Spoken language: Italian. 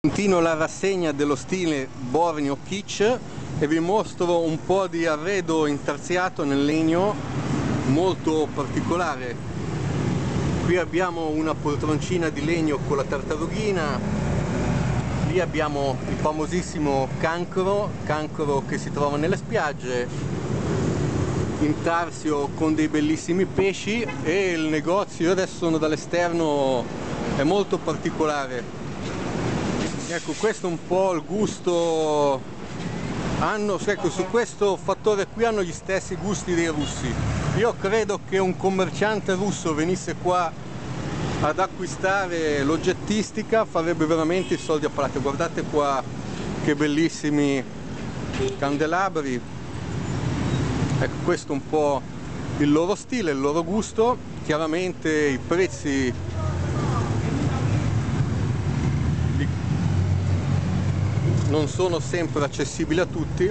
Continuo la rassegna dello stile Borneo Kitsch e vi mostro un po' di arredo intarsiato nel legno molto particolare. Qui abbiamo una poltroncina di legno con la tartarughina, lì abbiamo il famosissimo cancro, cancro che si trova nelle spiagge, intarsio con dei bellissimi pesci e il negozio adesso dall'esterno è molto particolare ecco questo è un po' il gusto hanno, ecco, su questo fattore qui hanno gli stessi gusti dei russi. Io credo che un commerciante russo venisse qua ad acquistare l'oggettistica farebbe veramente i soldi a palate guardate qua che bellissimi candelabri. Ecco questo è un po' il loro stile, il loro gusto. Chiaramente i prezzi non sono sempre accessibili a tutti